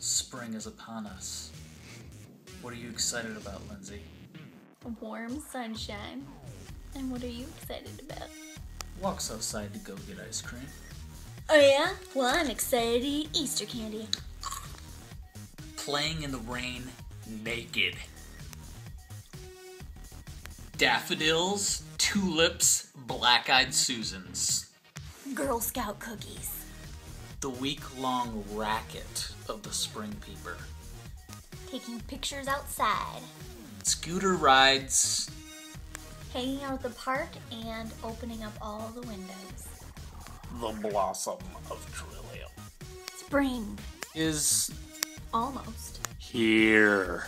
Spring is upon us. What are you excited about, Lindsay? Warm sunshine. And what are you excited about? Walks outside to go get ice cream. Oh yeah? Well, I'm excited to eat Easter candy. Playing in the rain naked. Daffodils, tulips, black eyed Susans. Girl Scout cookies. The week long racket of the spring peeper. Taking pictures outside. Scooter rides. Hanging out at the park and opening up all the windows. The blossom of trillium Spring. is Almost. here.